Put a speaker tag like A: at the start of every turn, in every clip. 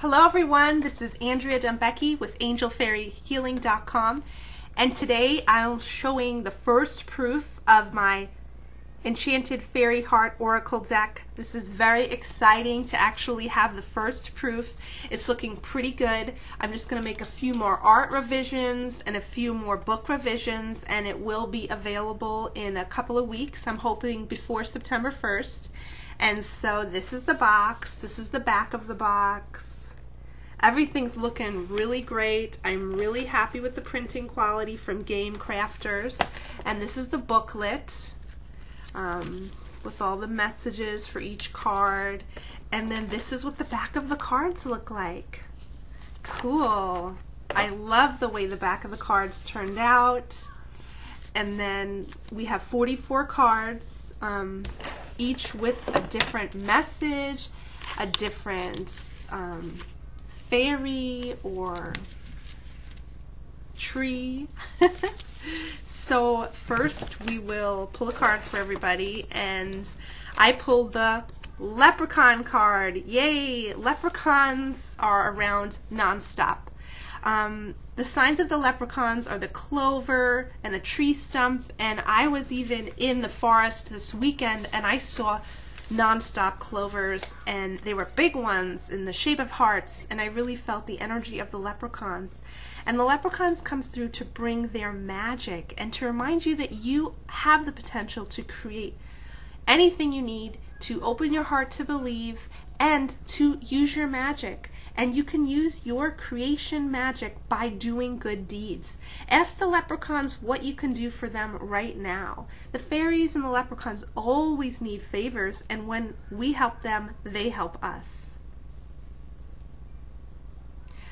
A: Hello everyone, this is Andrea Dumbecki with AngelFairyHealing.com and today I'm showing the first proof of my Enchanted Fairy Heart Oracle deck. This is very exciting to actually have the first proof. It's looking pretty good. I'm just going to make a few more art revisions and a few more book revisions and it will be available in a couple of weeks. I'm hoping before September 1st. And so this is the box. This is the back of the box. Everything's looking really great. I'm really happy with the printing quality from Game Crafters. And this is the booklet um, with all the messages for each card. And then this is what the back of the cards look like. Cool. I love the way the back of the cards turned out. And then we have 44 cards, um, each with a different message, a different um, fairy or tree. so first we will pull a card for everybody and I pulled the leprechaun card. Yay! Leprechauns are around nonstop. Um, the signs of the leprechauns are the clover and a tree stump and I was even in the forest this weekend and I saw nonstop clovers, and they were big ones in the shape of hearts, and I really felt the energy of the leprechauns. And the leprechauns come through to bring their magic and to remind you that you have the potential to create anything you need to open your heart to believe and to use your magic. And you can use your creation magic by doing good deeds. Ask the leprechauns what you can do for them right now. The fairies and the leprechauns always need favors, and when we help them, they help us.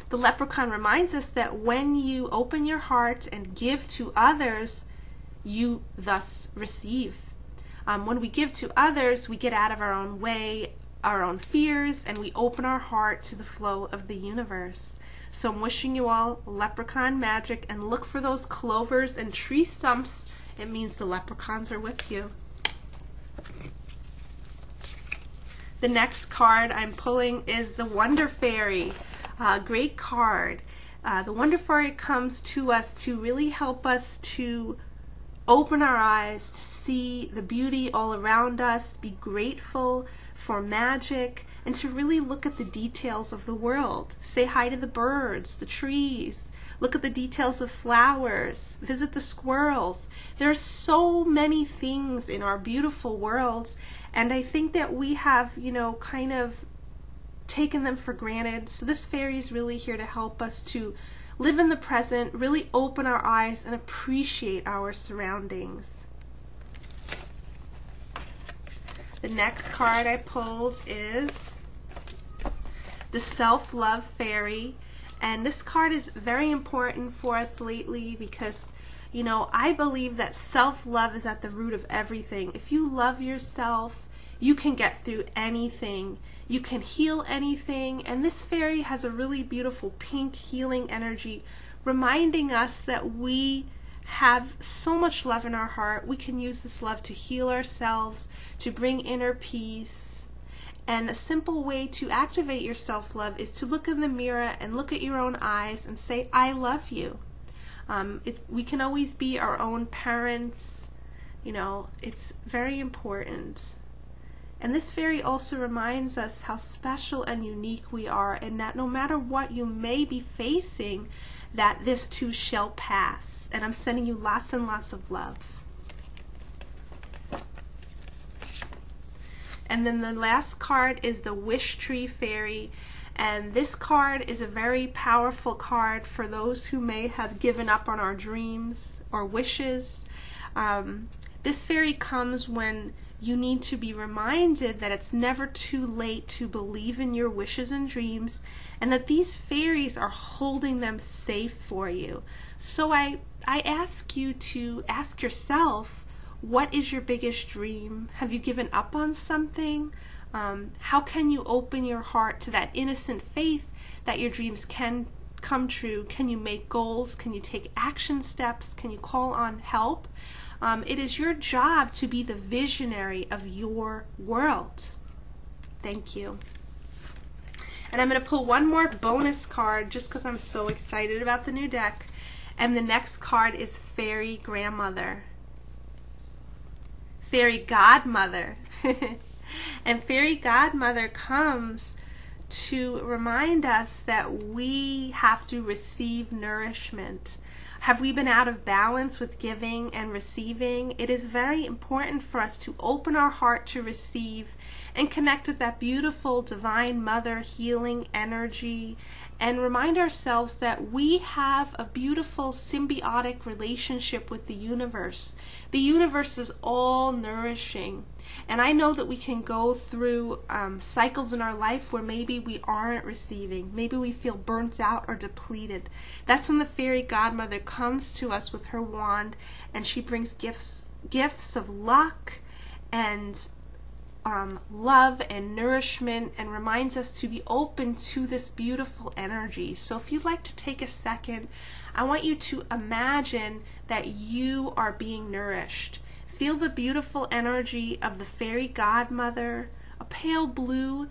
A: The leprechaun reminds us that when you open your heart and give to others, you thus receive. Um, when we give to others, we get out of our own way our own fears and we open our heart to the flow of the universe. So I'm wishing you all leprechaun magic and look for those clovers and tree stumps. It means the leprechauns are with you. The next card I'm pulling is the Wonder Fairy. Uh, great card. Uh, the Wonder Fairy comes to us to really help us to open our eyes to see the beauty all around us, be grateful for magic, and to really look at the details of the world. Say hi to the birds, the trees, look at the details of flowers, visit the squirrels. There are so many things in our beautiful worlds, and I think that we have, you know, kind of taken them for granted. So this fairy is really here to help us to live in the present, really open our eyes, and appreciate our surroundings. The next card I pulled is the Self Love Fairy. And this card is very important for us lately because, you know, I believe that self love is at the root of everything. If you love yourself, you can get through anything you can heal anything, and this fairy has a really beautiful pink healing energy, reminding us that we have so much love in our heart. We can use this love to heal ourselves, to bring inner peace. And a simple way to activate your self love is to look in the mirror and look at your own eyes and say, I love you. Um, it, we can always be our own parents. You know, it's very important. And this fairy also reminds us how special and unique we are, and that no matter what you may be facing, that this too shall pass. And I'm sending you lots and lots of love. And then the last card is the Wish Tree Fairy. And this card is a very powerful card for those who may have given up on our dreams or wishes. Um, this fairy comes when you need to be reminded that it's never too late to believe in your wishes and dreams and that these fairies are holding them safe for you. So I, I ask you to ask yourself, what is your biggest dream? Have you given up on something? Um, how can you open your heart to that innocent faith that your dreams can come true? Can you make goals? Can you take action steps? Can you call on help? Um, it is your job to be the visionary of your world. Thank you. And I'm going to pull one more bonus card just because I'm so excited about the new deck. And the next card is Fairy Grandmother. Fairy Godmother. and Fairy Godmother comes to remind us that we have to receive nourishment. Have we been out of balance with giving and receiving? It is very important for us to open our heart to receive and connect with that beautiful divine mother healing energy and remind ourselves that we have a beautiful symbiotic relationship with the universe. The universe is all nourishing. And I know that we can go through um, cycles in our life where maybe we aren't receiving, maybe we feel burnt out or depleted. That's when the fairy godmother comes to us with her wand and she brings gifts, gifts of luck and um, love and nourishment and reminds us to be open to this beautiful energy. So if you'd like to take a second, I want you to imagine that you are being nourished. Feel the beautiful energy of the fairy godmother, a pale blue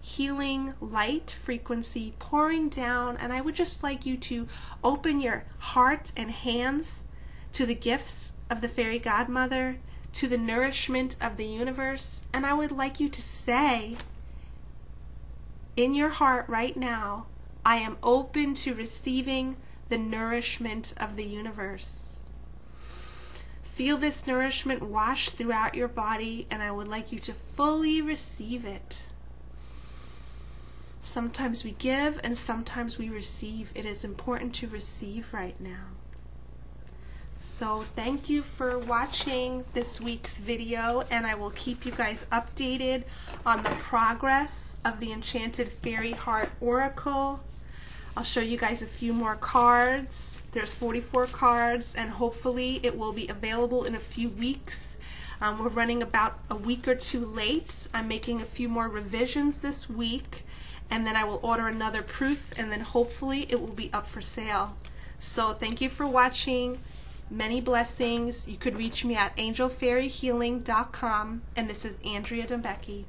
A: healing light frequency pouring down. And I would just like you to open your heart and hands to the gifts of the fairy godmother, to the nourishment of the universe. And I would like you to say in your heart right now, I am open to receiving the nourishment of the universe. Feel this nourishment wash throughout your body, and I would like you to fully receive it. Sometimes we give and sometimes we receive. It is important to receive right now. So thank you for watching this week's video and I will keep you guys updated on the progress of the Enchanted Fairy Heart Oracle. I'll show you guys a few more cards. There's 44 cards and hopefully it will be available in a few weeks. Um, we're running about a week or two late. I'm making a few more revisions this week and then I will order another proof and then hopefully it will be up for sale. So thank you for watching. Many blessings. You could reach me at angelfairyhealing.com and this is Andrea Dembecki.